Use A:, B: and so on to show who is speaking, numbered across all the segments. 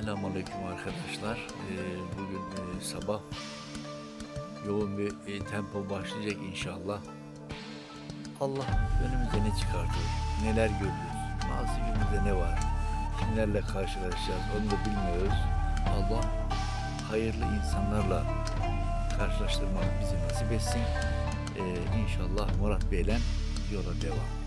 A: Selamünaleyküm arkadaşlar. Ee, bugün e, sabah yoğun bir e, tempo başlayacak inşallah. Allah önümüze ne çıkartıyor, neler görüyoruz, nasibimizde ne var, kimlerle karşılaşacağız onu da bilmiyoruz. Allah hayırlı insanlarla karşılaştırmak bizi nasip etsin. Ee, inşallah Murat Bey'le yola devam.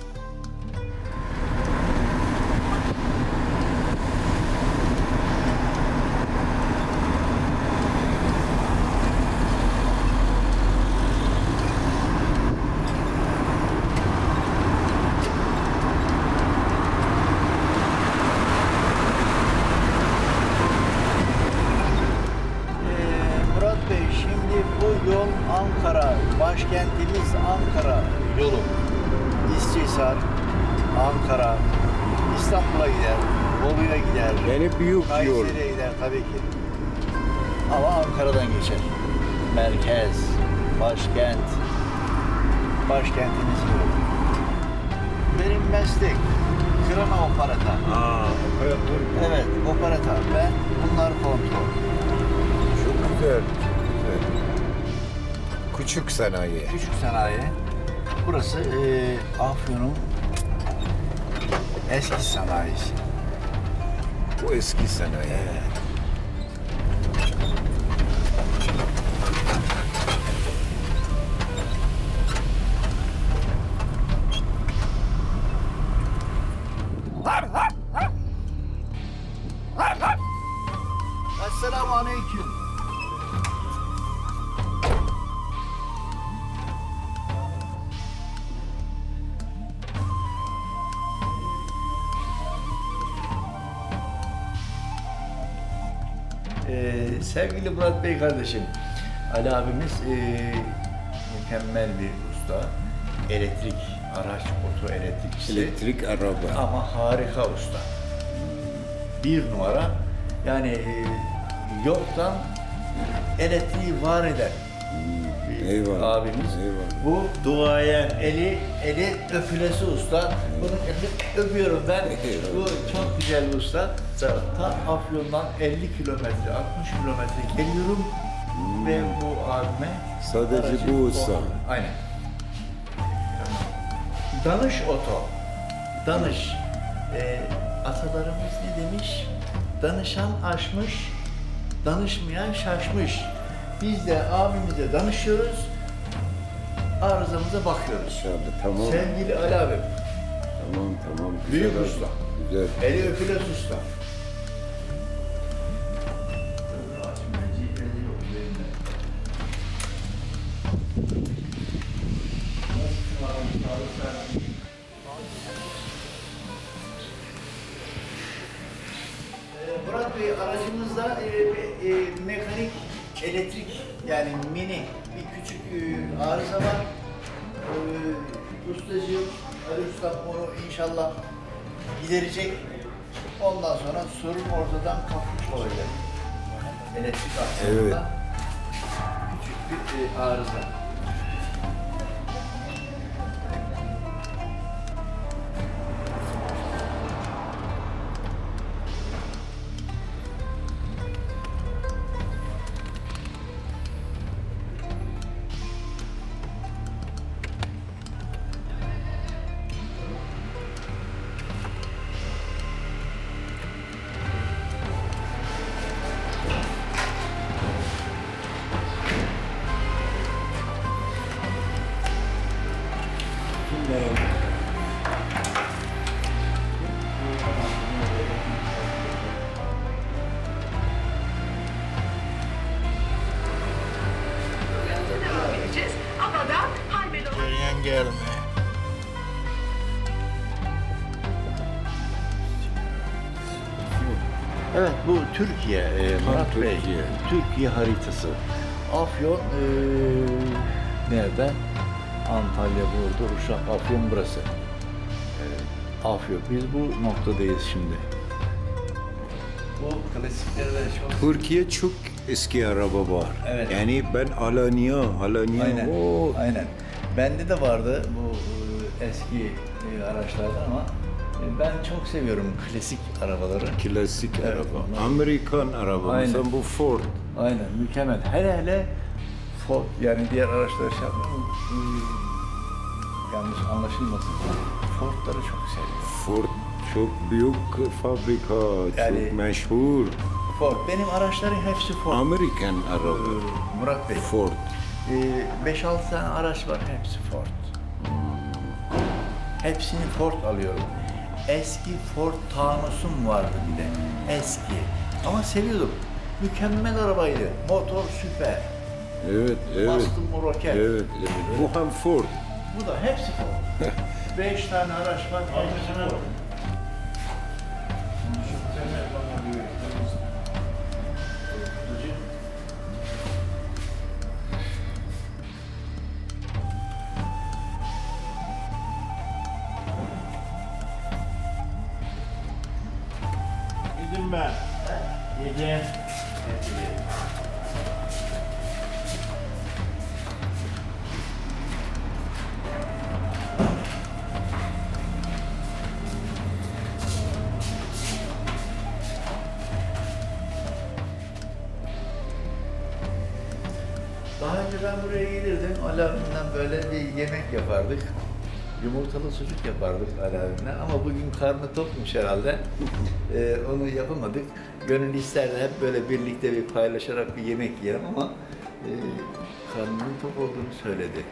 A: Başkent, başkentimiz yolu. Benim meslek krema operatör.
B: Aa, operatör.
A: Evet, operatör. Ben bunlar kontrol.
B: Çok güzel. güzel. Küçük sanayi.
A: Küçük sanayi. Burası eee Afyon'un eski sanayisi.
B: Bu eski sanayi.
A: Esselamu sevgili Murat Bey kardeşim, Ali abimiz ee, mükemmel bir usta. Elektrik, araç, oto elektrikçisi.
B: Elektrik araba.
A: Ama harika usta. Bir numara. Yani e, yoktan elektriği var eden bir
B: Eyvallah,
A: abimiz.
B: eyvallah.
A: Bu duayen eli eli öpülesi usta. Bunun elini öpüyorum ben. Bu çok güzel bir usta. Ta Afyon'dan 50 kilometre, 60 kilometre geliyorum ve bu abime
B: Sadece
A: aracı
B: bu usta.
A: o- Aynen. Danış oto. Danış. Ee, atalarımız ne demiş? Danışan aşmış, danışmayan şaşmış. Biz de abimize danışıyoruz, arızamıza bakıyoruz.
B: İnşallah tamam.
A: Sevgili Ali abim,
B: Tamam tamam.
A: Büyük
B: Güzel
A: usta.
B: abi, Güzel.
A: eli öpüles usta. Türkiye e, Murat Bey.
B: Türkiye.
A: Türkiye haritası. Afyon e, nerede? Antalya burada, Uşak, Afyon burası. Afyon. Biz bu noktadayız şimdi. Bu klasiklerden çok
B: Türkiye çok eski araba var.
A: Evet.
B: Yani ben Alanya, Alanya.
A: Aynen.
B: o
A: Aynen. Bende de vardı bu e, eski e, araçlardan ama E, Ben çok seviyorum klasik arabaları.
B: Klasik
A: Evet,
B: araba.
A: onlar-
B: Amerikan araba.
A: Aynen.
B: Mesela bu Ford.
A: Aynen mükemmel. Hele hele Ford yani diğer araçları şey yapmıyorum. Hmm, Yanlış anlaşılmasın. Ford'ları çok seviyorum.
B: Ford çok büyük fabrika,
A: Yani-
B: çok meşhur.
A: Ford. Benim araçların hepsi Ford.
B: Amerikan
A: Ee,
B: araba.
A: Murat Bey.
B: Ford.
A: 5-6 tane araç var hepsi Ford. Hepsini Ford alıyorum. Eski Ford Taunus'um vardı bir de. Eski. Ama seviyordum. Mükemmel arabaydı. Motor süper.
B: Evet, evet.
A: Bastım mı roket.
B: Evet, evet. Bu hem Ford.
A: Bu da hepsi Ford. Beş tane araç var. Hepsi Daha önce ben buraya gelirdim. Ali abimden böyle bir yemek yapardık. Yumurtalı sucuk yapardık abimle. Ama bugün karnı tokmuş herhalde. Ee, onu yapamadık. Gönül isterdi hep böyle birlikte bir paylaşarak bir yemek yiyelim ama e, karnının tok olduğunu söyledi.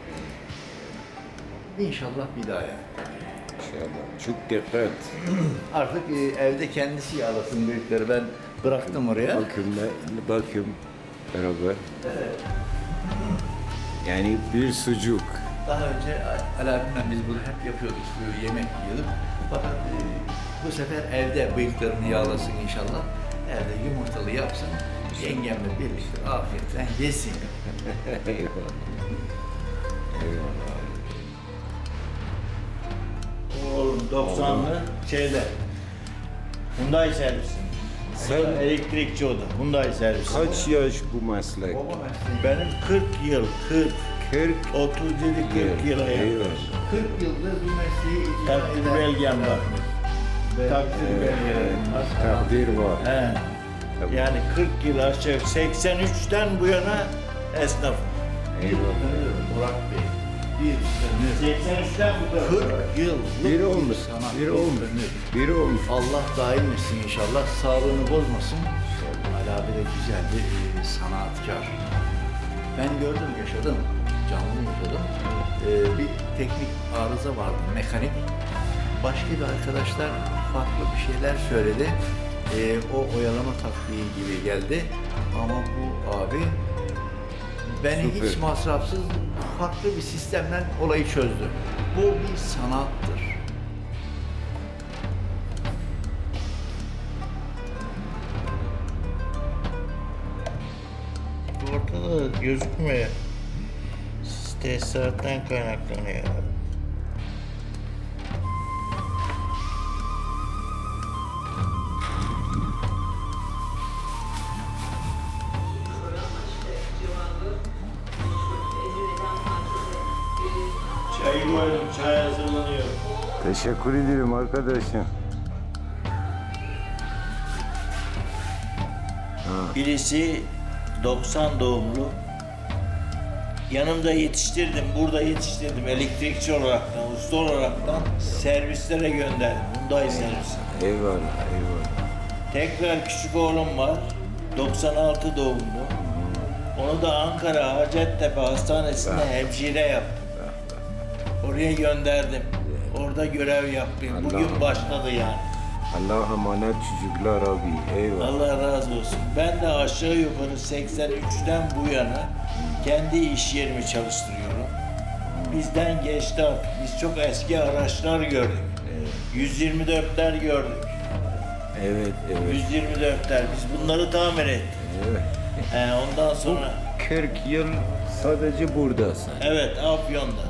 A: İnşallah bir daha yani.
B: İnşallah. Çok dikkat.
A: Artık e, evde kendisi yağlasın büyükleri. Ben bıraktım oraya.
B: Bakın, bakın beraber. Yani bir sucuk.
A: Daha önce Ali abimle biz bunu hep yapıyorduk, böyle yemek yiyorduk. Fakat e, bu sefer evde bıyıklarını yağlasın inşallah. Evde yumurtalı yapsın, yengemle birlikte afiyetle yesin.
B: Eyvallah. Eyvallah.
C: Oğlum 90'lı şeyde. Hyundai servisi.
B: Sen
C: Elektrikçi o da. Hyundai servisi.
B: kaç yaş bu meslek?
C: Benim 40 yıl, 40,
B: 40
C: 37 40 yıla yakın.
B: Eyvallah.
A: 40 yıldır bu mesleği icra
C: Takdir
A: eden-
C: belgem var. Takdir belgelerim var.
B: Takdir var.
C: He.
B: Tabii.
C: Yani 40 yıl aşağı 83'ten bu yana esnafım.
B: Eyvallah.
A: Murat Bey. Bir ömür.
C: 83'ten bu tarafa.
A: 40 yıl.
B: Bir olmuş,
A: sanat,
B: bir olmuş,
A: ömür.
B: bir olmuş.
A: Allah daim etsin inşallah. Sağlığını bozmasın. Ali abi de güzel bir e, sanatkar. Ben gördüm, yaşadım. Canlı yaşadım. E, bir teknik arıza vardı, mekanik. Başka bir arkadaşlar farklı bir şeyler söyledi. E, o oyalama taktiği gibi geldi. Ama bu abi beni hiç
B: Süper.
A: masrafsız farklı bir sistemden olayı çözdü. Bu bir sanattır.
C: Ortada gözükmüyor. Tesisattan kaynaklanıyor.
B: Teşekkür ederim arkadaşım.
C: Birisi 90 doğumlu. Yanımda yetiştirdim, burada yetiştirdim elektrikçi olaraktan, usta olaraktan servislere gönderdim. Hyundai servisi.
B: Eyvallah, eyvallah.
C: Tekrar küçük oğlum var, 96 doğumlu. Onu da Ankara Hacettepe Hastanesi'nde hemşire yaptım. Oraya gönderdim. Orada görev. Bugün
B: Allah.
C: başladı yani.
B: Allah emanet çocuklar abi. Eyvallah.
C: Allah razı olsun. Ben de aşağı yukarı 83'ten bu yana kendi iş yerimi çalıştırıyorum. Bizden geçti artık. Biz çok eski araçlar gördük. 124'ler gördük.
B: Evet, evet.
C: 124'ler. Biz bunları tamir ettik.
B: evet.
C: He, ondan sonra
B: 40 yıl sadece buradasın.
C: evet Afyon'da.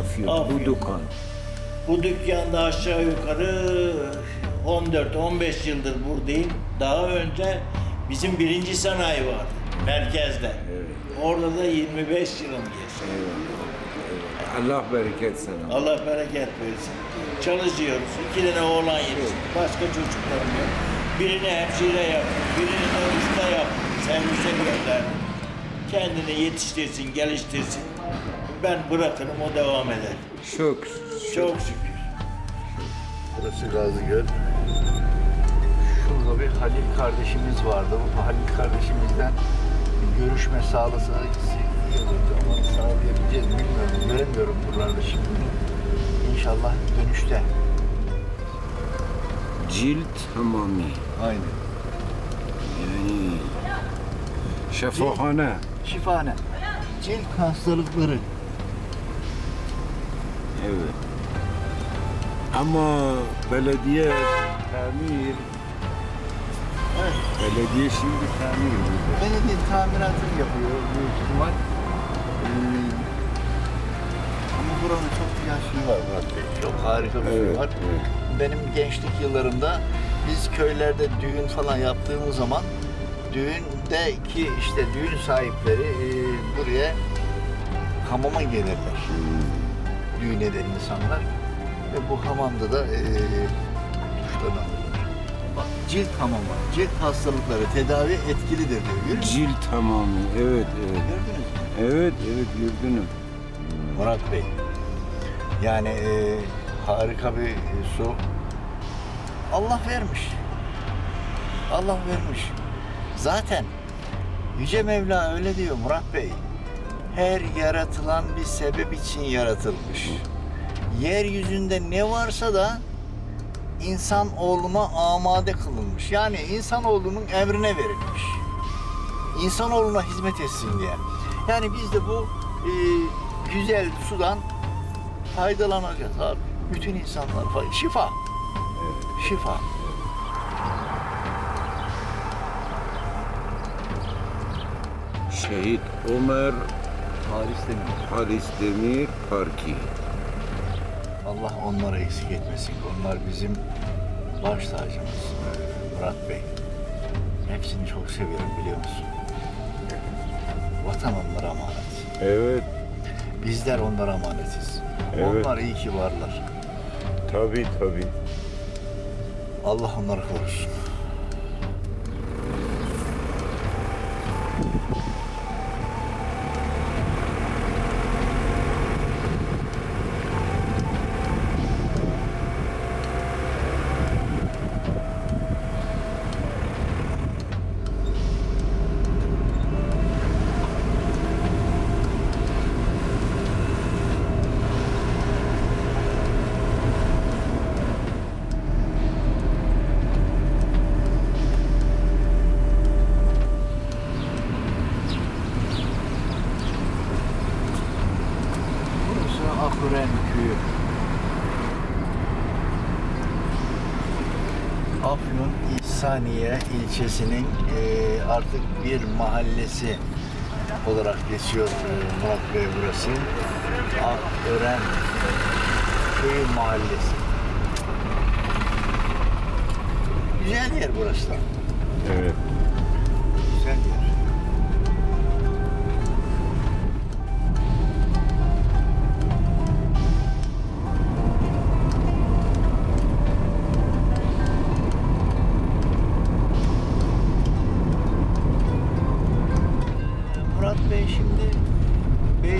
B: Afyon,
C: Afyon.
B: bu dükkan.
C: Bu dükkanda aşağı yukarı 14-15 yıldır buradayım. Daha önce bizim birinci sanayi vardı merkezde. Orada da 25 yılım geçti.
B: Eyvallah. Allah bereket sana.
C: Allah bereket versin. Çalışıyoruz. İki tane oğlan yetişti. Başka çocuklarım yok. Birini hemşire yaptım, birini de usta yaptım. Servise gönderdim. Kendini yetiştirsin, geliştirsin. Ben bırakırım, o devam eder.
B: Çok
C: Çok şükür.
A: Burası Gazigöl. Şurada bir Halil kardeşimiz vardı. Bu Halil kardeşimizden bir görüşme sağlasa iyi olurdu ama sağlayabileceğiz mi bilmiyorum. Göremiyorum buralarda şimdi. İnşallah dönüşte.
B: cilt hamami.
A: Aynen.
B: Yani şefahane.
A: Şifane. Cilt hastalıkları.
B: Evet. Ama belediye tamir
A: Evet.
B: belediye şimdi tamir ediyor.
A: Belediye tamiratını yapıyor büyük ihtimal. Ee, ama buranın çok güzel suyu var Murat Bey. Çok harika bir suyu
B: Evet,
A: var.
B: evet.
A: Benim gençlik yıllarımda biz köylerde düğün falan yaptığımız zaman düğündeki işte düğün sahipleri e, buraya hamama gelirler. Düğün eden insanlar. Ve bu hamamda da e, duşlarını alırlar. Bak cilt hamamı, cilt hastalıkları tedavi etkilidir diyor. Görüyor musun?
B: Cilt hamami. Evet, evet.
A: Gördünüz mü?
B: Evet, evet gördüm.
A: Murat Bey. Yani e, harika bir su. Allah vermiş. Allah vermiş. Zaten Yüce Mevla öyle diyor Murat Bey. Her yaratılan bir sebep için yaratılmış. Yeryüzünde ne varsa da insan oğluna amade kılınmış. Yani insanoğlunun emrine verilmiş. İnsanoğluna hizmet etsin diye. Yani biz de bu e, güzel sudan faydalanacağız abi. Bütün insanlar fay- şifa. Şifa.
B: Şehit Ömer
A: Paris'te mi?
B: Halis Demir Parki.
A: Allah onları eksik etmesin. Onlar bizim baş tacımız. Murat Bey. Hepsini çok seviyorum biliyor musun? Vatan onlara emanet.
B: Evet,
A: Bizler onlara emanetiz.
B: Evet.
A: Onlar iyi ki varlar.
B: tabi tabi.
A: Allah onları korusun. Burası Akuren köyü. Afyon İhsaniye ilçesinin eee, artık bir mahallesi olarak geçiyor eee, Murat Bey burası. Akören Köyü Mahallesi. Güzel yer burası da.
B: Evet.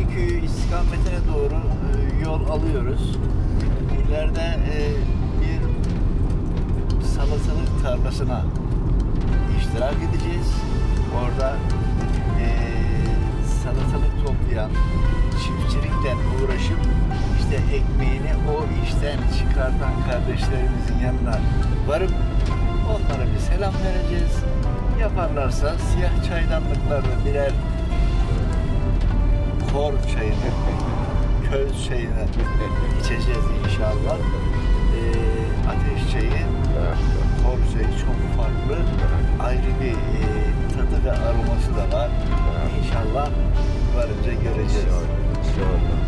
A: Beyköy'ü istikametine doğru e, yol alıyoruz. İleride e, bir salatalık tarlasına iştirak edeceğiz. Orada e, salatalık toplayan, çiftçilikten uğraşıp işte ekmeğini o işten çıkartan kardeşlerimizin yanına varıp onlara bir selam vereceğiz. Yaparlarsa siyah çaydanlıklarda birer kor çayını, köz çayını içeceğiz inşallah. Ee, ateş çayı, kor çayı çok farklı. Ayrı bir e, tadı ve aroması da var. İnşallah varınca göreceğiz.
B: İnşallah.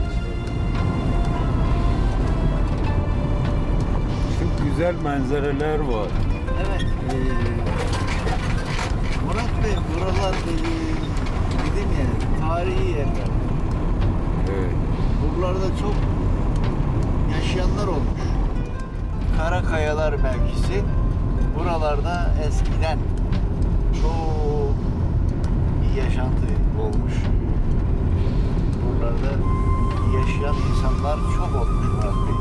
B: Çok güzel manzaralar var.
A: Evet. e, Murat Bey buralar e, dedim ya tarihi yerler. Buralarda çok yaşayanlar olmuş. Karakayalar mevkisi buralarda eskiden çok iyi yaşantı olmuş. Buralarda yaşayan insanlar çok olmuş Murat Bey.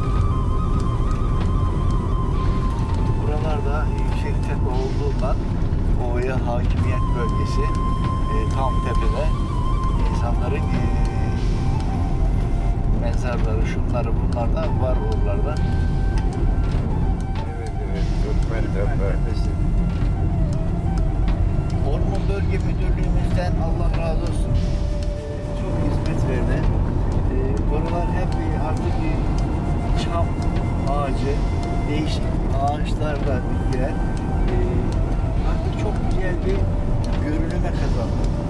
A: Buralarda yüksek tepe olduğundan O'ya hakimiyet bölgesi e, tam tepede insanların e, mezarları, şunları bunlar da var oralarda.
B: Evet evet. Türkmen Tepe.
A: Orman Bölge Müdürlüğümüzden Allah razı olsun. Çok hizmet verdi. Ee, buralar hep artık çam ağacı, değişik ağaçlarla bitkiler ee, artık çok güzel bir görünüme kazandı.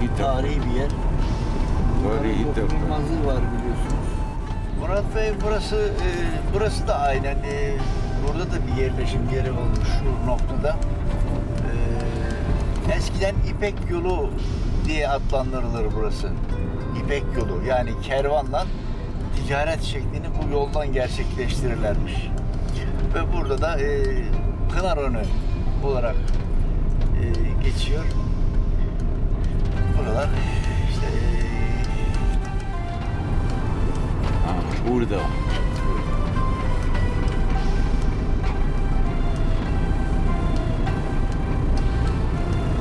B: Tepe.
A: Tarihi bir yer.
B: Tarihi tepe.
A: dokunulmazlığı var biliyorsunuz. Murat Bey burası e, burası da aynen e, burada da bir yerleşim yeri olmuş şu noktada. E, eskiden İpek Yolu diye adlandırılır burası. İpek Yolu yani kervanla ticaret şeklini bu yoldan gerçekleştirirlermiş. Ve burada da e, Pınarönü olarak e, geçiyor. Buralar işte
B: Ha, burada.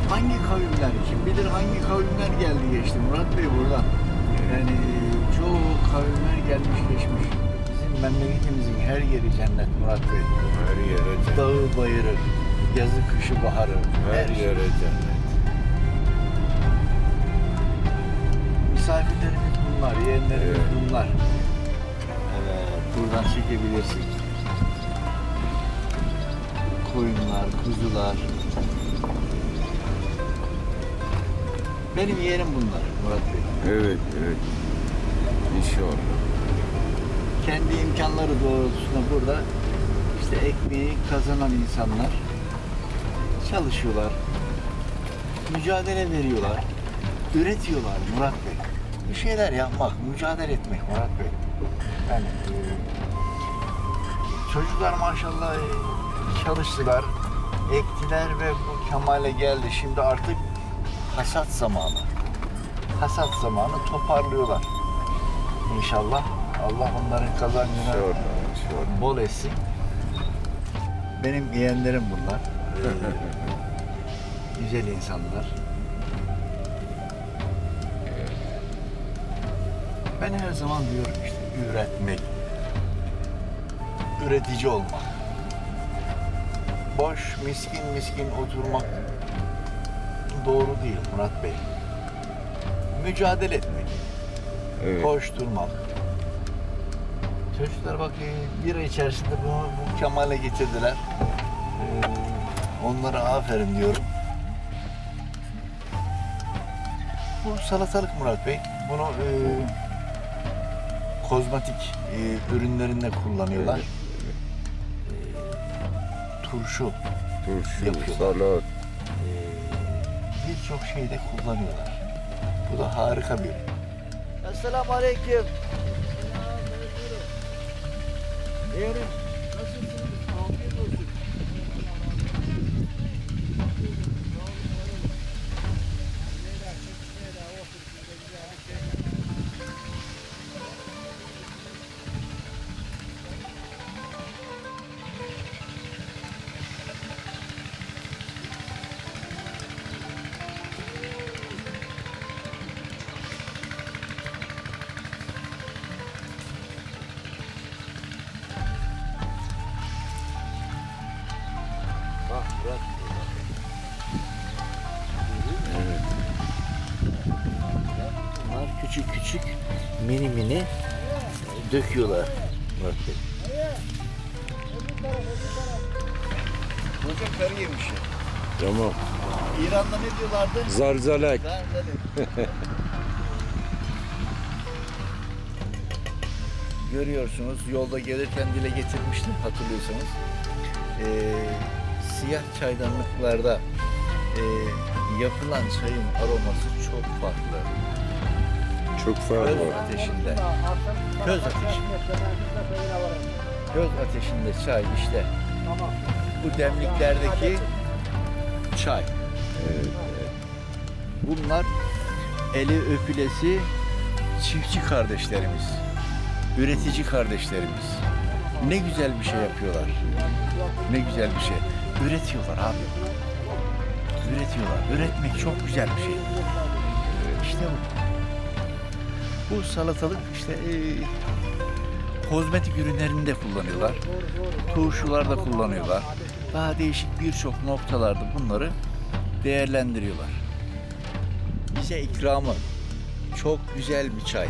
A: hangi kavimler, kim bilir hangi kavimler geldi geçti Murat Bey buradan. Yani çoğu kavimler gelmiş geçmiş. Bizim memleketimizin her yeri cennet Murat Bey.
B: Her yere cennet.
A: Dağı bayırı, yazı kışı baharı.
B: Her
A: şey.
B: yere cennet.
A: Misafirlerimiz bunlar, yeğenlerimiz
B: Evet.
A: bunlar. Evet, buradan çekebilirsin. Koyunlar, kuzular. Benim yeğenim bunlar Murat Bey.
B: Evet evet. İnşallah.
A: kendi imkanları doğrultusunda burada işte ekmeği kazanan insanlar çalışıyorlar, mücadele veriyorlar, üretiyorlar Murat Bey. Bir şeyler yapmak, mücadele etmek Murat Bey. Yani e, çocuklar maşallah e, çalıştılar, ektiler ve bu kemale geldi. Şimdi artık hasat zamanı. Hasat zamanı toparlıyorlar. İnşallah Allah onların kazancını bol etsin. Benim yeğenlerim bunlar. Ee, güzel insanlar. Ben her zaman diyorum işte üretmek, üretici olmak. Boş, miskin miskin oturmak doğru değil Murat Bey. Mücadele etmek,
B: Evet.
A: koşturmak. Çocuklar bak e, bir ay içerisinde bunu bu kemale getirdiler. Ee, onlara aferin diyorum. Bu salatalık Murat Bey. Bunu e, kozmetik e, ürünlerinde kullanıyorlar.
B: Evet,
A: E, turşu,
B: Turşu,
A: Yapıyorlar.
B: salat.
A: e, birçok şeyde kullanıyorlar. Bu da harika bir. Esselamu Aleyküm. Yeğenim, Evet. Bunlar küçük küçük mini mini döküyorlar. Bakın. Hocam kar yemiş.
B: Tamam.
A: İran'da ne diyorlardı?
B: Zarzalak. Zarzalak.
A: Görüyorsunuz yolda gelirken dile getirmiştim hatırlıyorsanız. Ee, siyah çaydanlıklarda e, yapılan çayın aroması çok farklı.
B: Çok fark
A: Köz ateşinde. Köz ateşi. Köz ateşinde çay işte. Bu demliklerdeki çay. Bunlar eli öpülesi çiftçi kardeşlerimiz. Üretici kardeşlerimiz. Ne güzel bir şey yapıyorlar. Ne güzel bir şey. Üretiyorlar abi. Üretiyorlar. Üretmek çok güzel bir şey. İşte bu. Bu salatalık işte eee, kozmetik ürünlerinde kullanıyorlar. Turşularda kullanıyorlar. Daha değişik birçok noktalarda bunları değerlendiriyorlar. Bize ikramı çok güzel bir çay.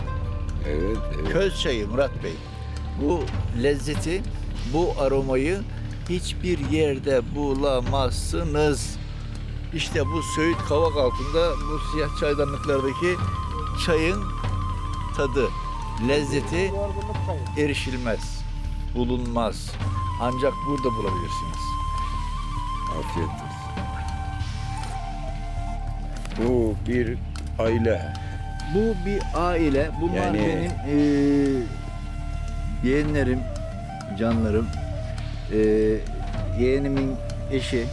B: Evet, evet.
A: Köz çayı Murat Bey. Bu lezzeti, bu aromayı hiçbir yerde bulamazsınız. İşte bu Söğüt Kavak altında bu siyah çaydanlıklardaki çayın tadı, lezzeti erişilmez, bulunmaz. Ancak burada bulabilirsiniz.
B: Afiyet olsun. Bu bir aile.
A: Bu bir aile. Bunlar
B: Yani-
A: benim eee yeğenlerim, canlarım. Eee yeğenimin eşi,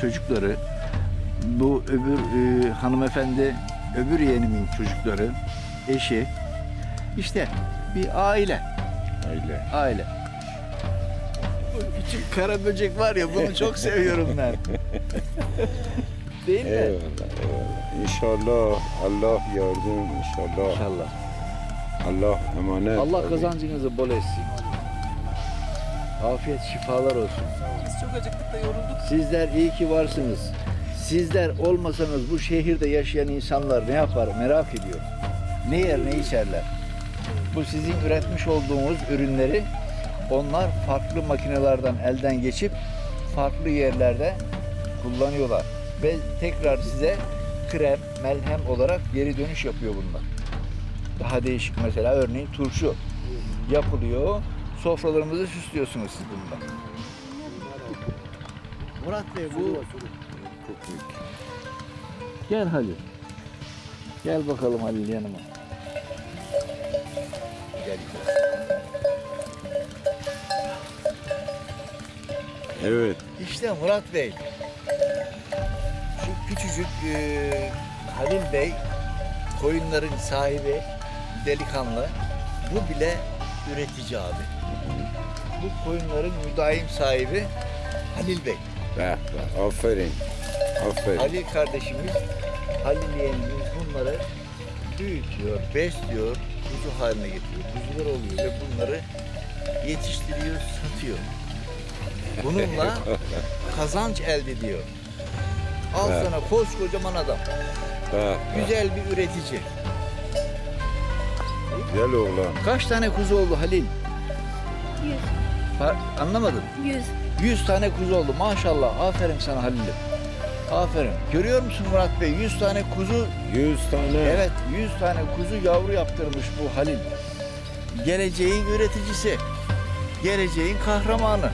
A: çocukları. Bu öbür eee, hanımefendi, öbür yeğenimin çocukları, eşi. İşte bir aile,
B: Aile.
A: aile. Bu küçük kara böcek var ya bunu çok seviyorum ben. Değil mi?
B: Eyvallah, eyvallah. İnşallah Allah yardım, inşallah.
A: İnşallah.
B: Allah emanet.
A: Allah kazancınızı bol etsin. Afiyet şifalar olsun.
D: Biz çok acıktık da yorulduk.
A: Sizler iyi ki varsınız. Sizler olmasanız bu şehirde yaşayan insanlar ne yapar merak ediyorum. Ne yer ne içerler. Bu sizin üretmiş olduğunuz ürünleri onlar farklı makinelerden elden geçip farklı yerlerde kullanıyorlar. Ve tekrar size krem, melhem olarak geri dönüş yapıyor bunlar. Daha değişik mesela örneğin turşu yapılıyor. Sofralarımızı süslüyorsunuz siz bununla. Murat Bey bu
B: Çok büyük.
A: Gel Halil. Gel bakalım Halil yanıma. Gel.
B: Evet.
A: İşte Murat Bey. Şu küçücük e, Halil Bey koyunların sahibi delikanlı. Bu bile üretici abi. Bu koyunların müdaim sahibi Halil Bey.
B: Be, be. Aferin. Aferin.
A: Halil kardeşimiz, Halil yeğenimiz bunları büyütüyor, besliyor, kuzu haline getiriyor. Kuzular oluyor ve bunları yetiştiriyor, satıyor. Bununla kazanç elde ediyor. Al
B: Evet.
A: sana koskocaman adam,
B: be.
A: güzel bir üretici.
B: Güzel oğlan.
A: Kaç tane kuzu oldu Halil?
E: Yüz.
A: Pa- Anlamadım.
E: Yüz.
A: 100 tane kuzu oldu maşallah. Aferin sana Halil'im. Aferin. Görüyor musun Murat Bey? 100 tane kuzu
B: 100 tane.
A: Evet, 100 tane kuzu yavru yaptırmış bu Halil. Geleceğin üreticisi. Geleceğin kahramanı.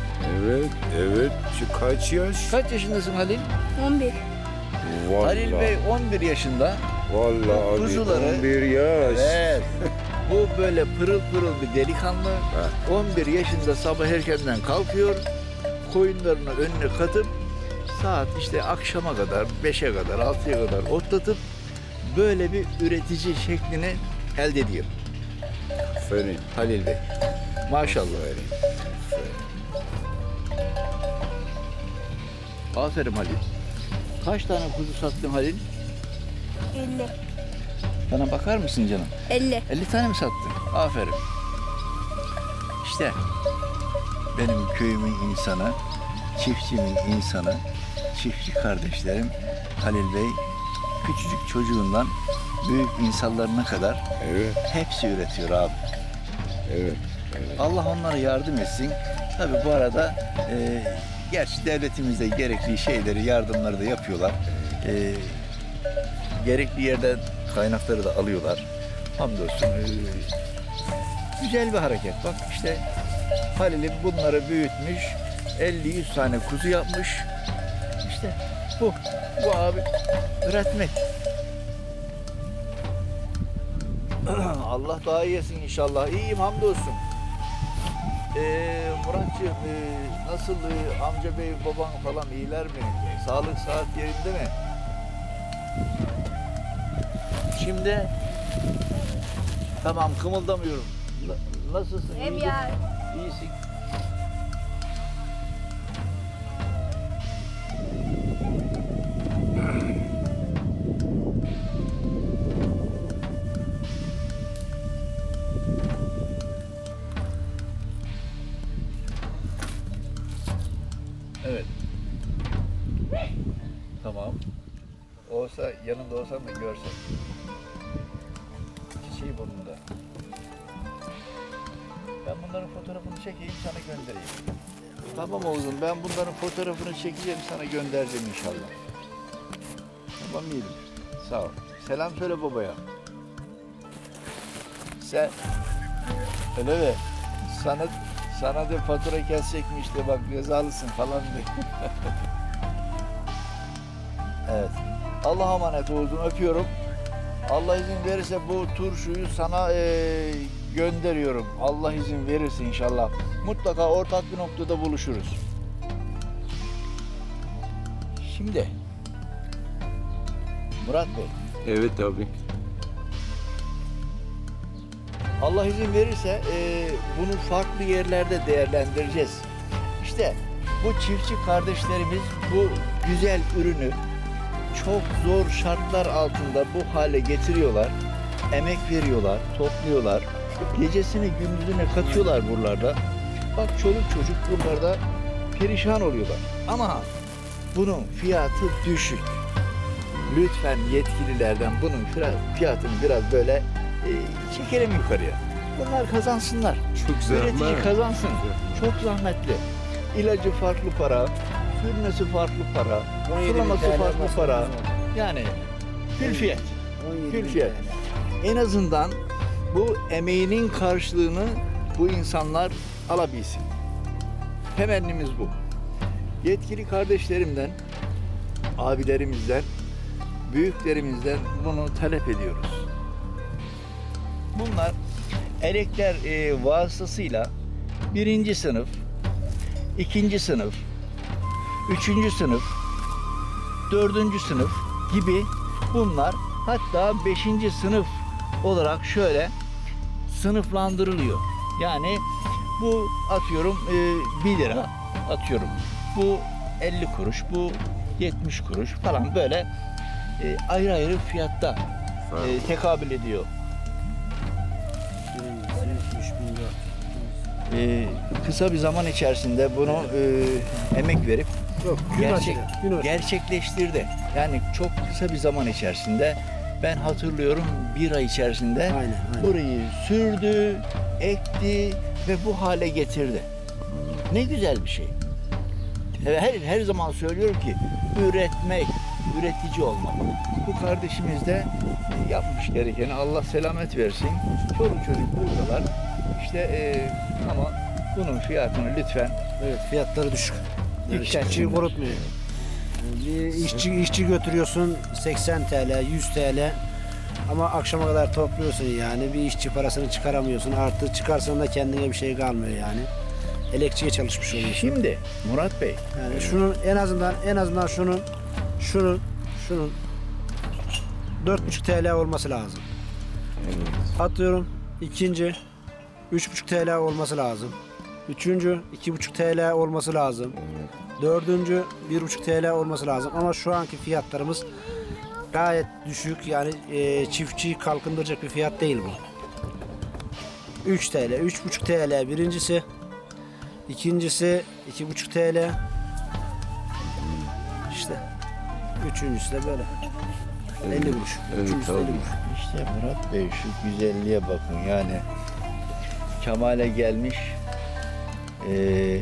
B: Evet, evet. Şu kaç yaş?
A: Kaç yaşındasın Halil?
E: 11.
B: Vallahi.
A: Halil Bey 11 yaşında.
B: Vallahi abi
A: Kuzuları-
B: 11 yaş.
A: Evet. Bu böyle pırıl pırıl bir delikanlı. 11 yaşında sabah erkenden kalkıyor. Koyunlarını önüne katıp saat işte akşama kadar, 5'e kadar, 6'ya kadar otlatıp böyle bir üretici şeklini elde ediyor
B: Aferin.
A: Halil Bey. Maşallah. Aferin Halil. Kaç tane kuzu sattın Halil?
E: 50.
A: Bana bakar mısın canım?
E: 50.
A: 50 tane mi sattın? Aferin. İşte benim köyümün insanı, çiftçimin insanı, çiftçi kardeşlerim Halil Bey küçücük çocuğundan büyük insanlarına kadar
B: Evet,
A: hepsi üretiyor abi.
B: evet.
A: Allah onlara yardım etsin. Tabii bu arada e, gerçi devletimizde gerekli şeyleri, yardımları da yapıyorlar. E, gerekli yerden kaynakları da alıyorlar. Hamdolsun. e, güzel bir hareket. Bak işte Halil'im bunları büyütmüş. 50-100 tane kuzu yapmış. İşte bu. Bu abi üretmek. Allah daha iyi etsin inşallah. İyiyim hamdolsun. Ee, Muratcığım e, nasıl e, amca bey baban falan iyiler mi? Sağlık saat yerinde mi? Şimdi tamam kımıldamıyorum. Na- nasılsın?
E: Ya.
A: İyisin. Çiçeği burnunda. Ben bunların fotoğrafını çekeyim sana göndereyim. Tamam oğlum ben bunların fotoğrafını çekeceğim sana göndereceğim inşallah. Tamam yiğidim. Sağ ol. Selam söyle babaya. Sen öyle mi? Sana sana da fatura kesecekmiş de bak cezalısın falan de. evet. Allah'a emanet olsun öpüyorum. Allah izin verirse bu turşuyu sana eee, gönderiyorum. Allah izin verirse inşallah. Mutlaka ortak bir noktada buluşuruz. Şimdi Murat Bey,
B: Evet abi.
A: Allah izin verirse eee, bunu farklı yerlerde değerlendireceğiz. İşte bu çiftçi kardeşlerimiz bu güzel ürünü çok zor şartlar altında bu hale getiriyorlar. Emek veriyorlar, topluyorlar. Gecesini gündüzüne katıyorlar buralarda. Bak çoluk çocuk buralarda perişan oluyorlar. Ama bunun fiyatı düşük. Lütfen yetkililerden bunun fiyatını biraz böyle e, çekelim yukarıya. Bunlar kazansınlar.
B: Çok
A: Üretici kazansın. Çok zahmetli. İlacı farklı para, sürmesi farklı para, sulaması farklı para. Yani külfiyet. Külfiyet. En azından bu emeğinin karşılığını bu insanlar alabilsin. Temennimiz bu. Yetkili kardeşlerimden, abilerimizden, büyüklerimizden bunu talep ediyoruz. Bunlar elekler e, vasıtasıyla birinci sınıf, ikinci sınıf, üçüncü sınıf, dördüncü sınıf gibi bunlar hatta beşinci sınıf olarak şöyle sınıflandırılıyor. Yani bu atıyorum e, 1 lira atıyorum. Bu 50 kuruş, bu 70 kuruş falan böyle e, ayrı ayrı fiyatta e, tekabül ediyor. E, kısa bir zaman içerisinde bunu e, emek verip gerçek, gerçekleştirdi. Yani çok kısa bir zaman içerisinde ben hatırlıyorum bir ay içerisinde burayı sürdü, ekti ve bu hale getirdi. Ne güzel bir şey. Her, her zaman söylüyorum ki üretmek, üretici olmak. Bu kardeşimiz de yapmış gerekeni Allah selamet versin. Çoluk çocuk buradalar. İşte e, ama bunun fiyatını lütfen
F: Evet fiyatları düşük. Çiftçiyi korutmuyor. Bir işçi, işçi götürüyorsun 80 TL, 100 TL ama akşama kadar topluyorsun yani bir işçi parasını çıkaramıyorsun. Artı çıkarsan da kendine bir şey kalmıyor yani. Elekçiye çalışmış oluyorsun.
A: Şimdi Murat Bey
F: Yani şunun en azından en azından şunun şunun şunun 4,5 TL olması lazım. Atıyorum ikinci 3,5 TL olması lazım. Üçüncü 2,5 TL olması lazım. Dördüncü 1,5 TL olması lazım. Ama şu anki fiyatlarımız gayet düşük. Yani e, çiftçiyi kalkındıracak bir fiyat değil bu. 3 TL, 3,5 TL birincisi. İkincisi 2,5 TL. İşte üçüncüsü de böyle. 50 kuruş.
B: Evet,
F: Üçüncüsü de 50
B: tabii.
F: kuruş.
A: İşte Murat Bey şu güzelliğe bakın yani kemale gelmiş. Ee,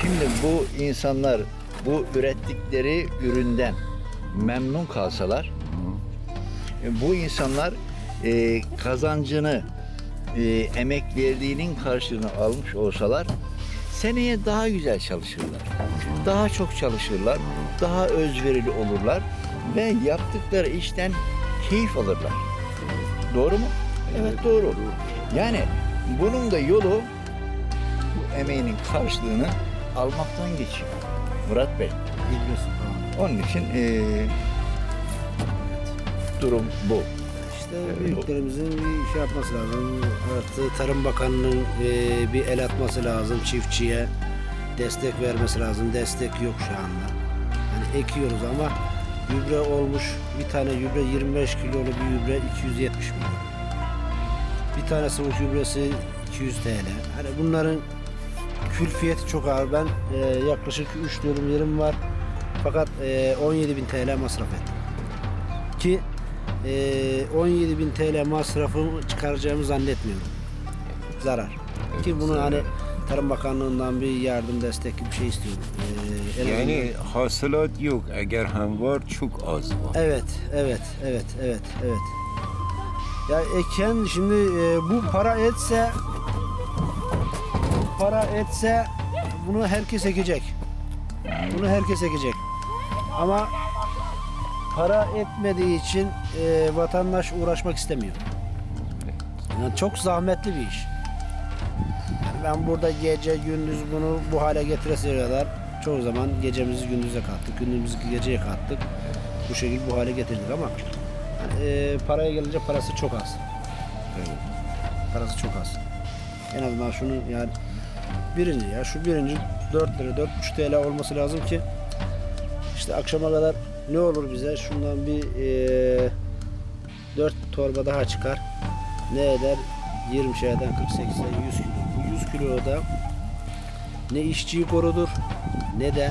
A: şimdi bu insanlar bu ürettikleri üründen memnun kalsalar e, bu insanlar e, kazancını e, emek verdiğinin karşılığını almış olsalar seneye daha güzel çalışırlar. Daha çok çalışırlar. Daha özverili olurlar ve yaptıkları işten keyif alırlar. Doğru mu? Evet doğru. Yani bunun da yolu emeğinin karşılığını almaktan geçiyor. Murat Bey.
F: Biliyorsun tamam.
A: Onun için eee, durum bu.
F: İşte büyüklerimizin bir şey yapması lazım. Artı Tarım Bakanı'nın e, bir el atması lazım çiftçiye. Destek vermesi lazım. Destek yok şu anda. Hani ekiyoruz ama gübre olmuş. Bir tane gübre 25 kilolu bir gübre 270 milyon. Bir tane sıvı gübresi 200 TL. Hani bunların külfiyeti çok ağır. Ben e, yaklaşık 3 dönüm yerim var. Fakat e, 17 bin TL masraf ettim. Ki e, 17 bin TL masrafımı çıkaracağımı zannetmiyorum. Zarar. Ki bunu hani Tarım Bakanlığı'ndan bir yardım destek gibi bir şey istiyorum. E, en
B: Yani hasılat yok. Eğer hem var çok az var.
F: Evet, evet, evet, evet, evet. Ya eken şimdi e, bu para etse para etse bunu herkes ekecek. Bunu herkes ekecek. Ama para etmediği için e, vatandaş uğraşmak istemiyor. Yani çok zahmetli bir iş. Yani ben burada gece gündüz bunu bu hale getiresiye kadar çoğu zaman gecemizi gündüze kattık, gündüzümüzü geceye kattık. Bu şekilde bu hale getirdik ama yani, e, paraya gelince parası çok az. Parası çok az. En azından şunu yani birinci ya şu birinci 4 lira 4,5 TL olması lazım ki işte akşama kadar ne olur bize şundan bir e, 4 torba daha çıkar. Ne eder? 20 şeyden 48 100 kilo. Bu 100 kilo da ne işçiyi korudur ne de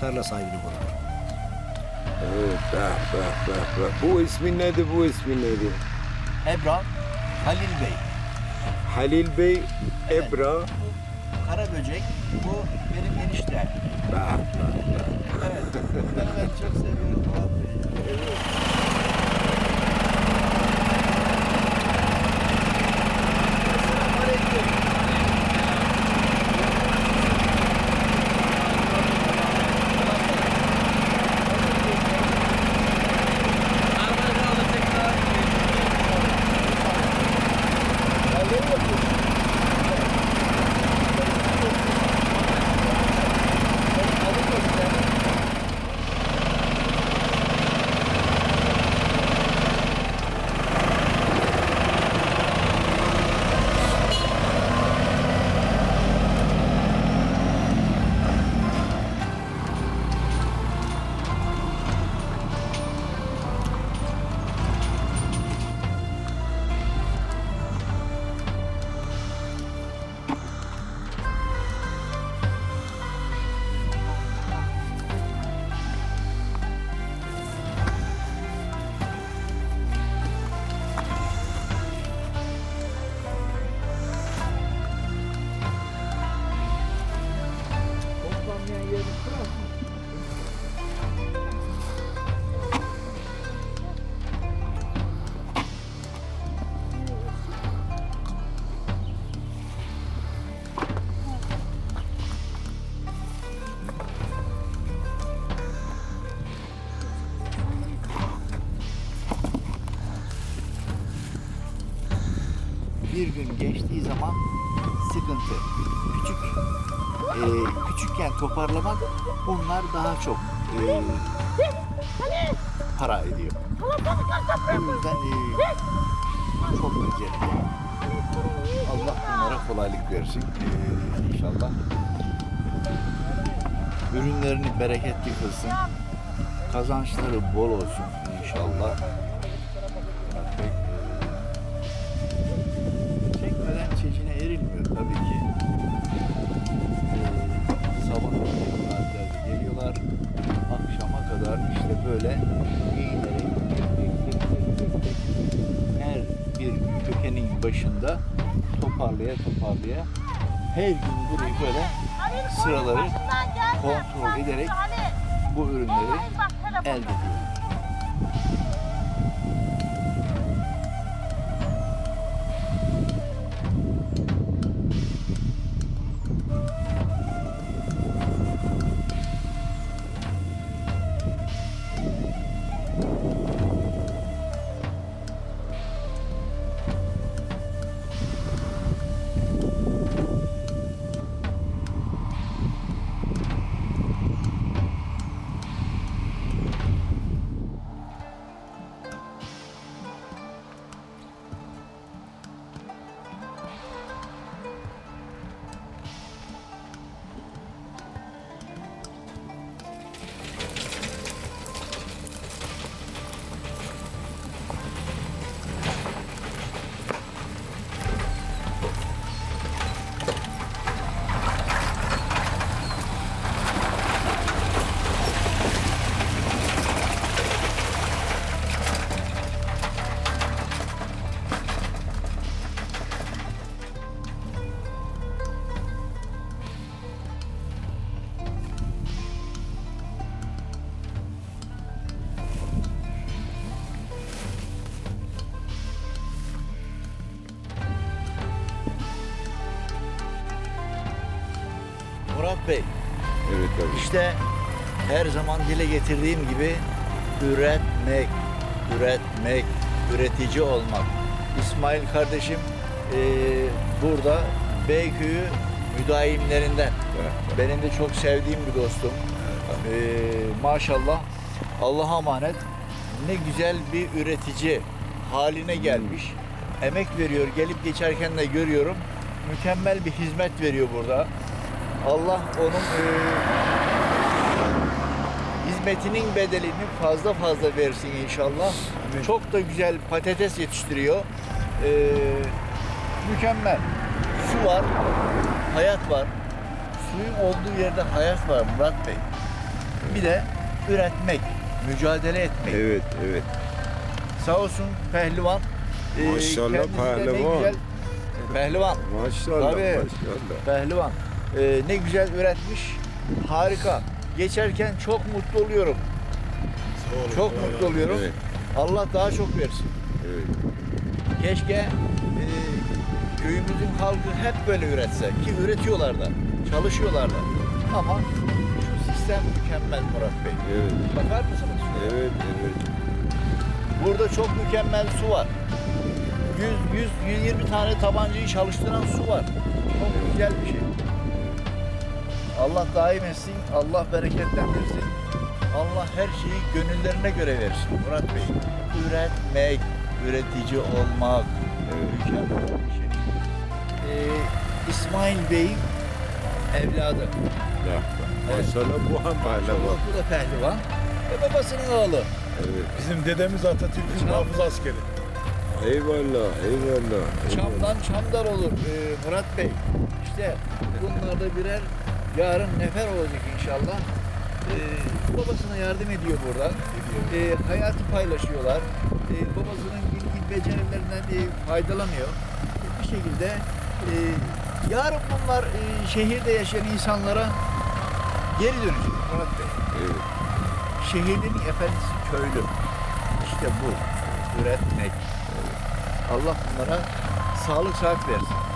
F: tarla sahibini korudur.
B: Evet, bah, bah, bah, bah. Bu ismi nedir, bu ismi nedir?
A: Ebra Halil Bey.
B: Halil Bey, Ebra.
A: Kara böcek. Bu benim enişte. Evet. Ben çok seviyorum Murat gün geçtiği zaman sıkıntı. Küçük e, küçükken toparlamak bunlar daha çok e, para ediyor. O yüzden e, çok becerikli. Allah bunlara kolaylık versin e, inşallah. Ürünlerini bereketli kılsın. Kazançları bol olsun inşallah. Her gün burayı böyle sıraları kontrol ederek bu ürünleri elde ediyor. Bey,
B: Evet abi.
A: işte her zaman dile getirdiğim gibi üretmek, üretmek, üretici olmak. İsmail kardeşim eee, burada Beyköy'ü müdaimlerinden. Benim de çok sevdiğim bir dostum. Eee, maşallah Allah'a emanet ne güzel bir üretici haline gelmiş. Emek veriyor. Gelip geçerken de görüyorum. Mükemmel bir hizmet veriyor burada. Allah onun eee, hizmetinin bedelini fazla fazla versin inşallah. Çok da güzel patates yetiştiriyor. Ee, mükemmel. Su var, hayat var. Suyun olduğu yerde hayat var Murat Bey. Bir de üretmek, mücadele etmek.
B: Evet, evet.
A: Sağ olsun pehlivan. ee,
B: Maşallah
A: ne
B: pehlivan.
A: güzel- Pehlivan.
B: Maşallah,
A: Tabii.
B: maşallah.
A: Pehlivan. Ee, ne güzel üretmiş. Harika. Geçerken çok mutlu oluyorum. Çok mutlu oluyorum.
B: Evet,
A: Allah daha çok versin.
B: evet.
A: Keşke e, köyümüzün halkı hep böyle üretse ki üretiyorlar da, çalışıyorlar da. Ama şu sistem mükemmel Murat Bey.
B: Evet,
A: Bakar mısınız?
B: evet, evet.
A: Burada çok mükemmel su var. 100, 100, 120 tane tabancayı çalıştıran su var. Çok güzel bir şey. Allah daim etsin, Allah bereketlendirsin. Allah her şeyi gönüllerine göre versin Murat Bey. Üretmek, üretici olmak mükemmel bir şey. Ee, İsmail Bey'in evladı.
B: Ya, Maşallah bu hem pehlivan.
A: Bu da pehlivan ve babasının oğlu.
B: Evet.
G: Bizim dedemiz Atatürk'ün muhafız askeri.
B: Eyvallah, eyvallah. eyvallah.
A: Çamdan çamdar olur ee, Murat Bey. İşte bunlar da birer yarın nefer olacak inşallah. Ee, babasına yardım ediyor burada. Ee, hayatı paylaşıyorlar. Ee, babasının becerilerinden e, faydalanıyor. Bir şekilde e, yarın bunlar e, şehirde yaşayan insanlara geri dönecek Murat Bey.
B: Evet.
A: Şehrin efendisi köylü. İşte bu. Üretmek. Allah bunlara sağlık sıhhat versin.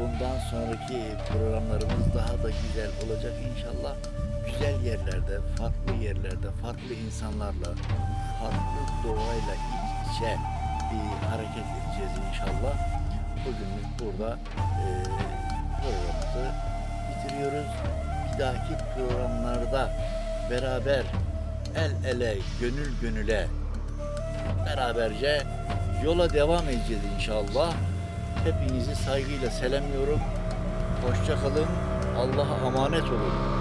A: Bundan sonraki programlarımız daha da güzel olacak inşallah. Güzel yerlerde, farklı yerlerde, farklı insanlarla, farklı doğayla iç içe bir hareket edeceğiz inşallah. Bugünlük burada eee programımızı bitiriyoruz. Bir dahaki programlarda beraber el ele, gönül gönüle beraberce yola devam edeceğiz inşallah. Hepinizi saygıyla selamlıyorum. Hoşça kalın. Allah'a emanet olun.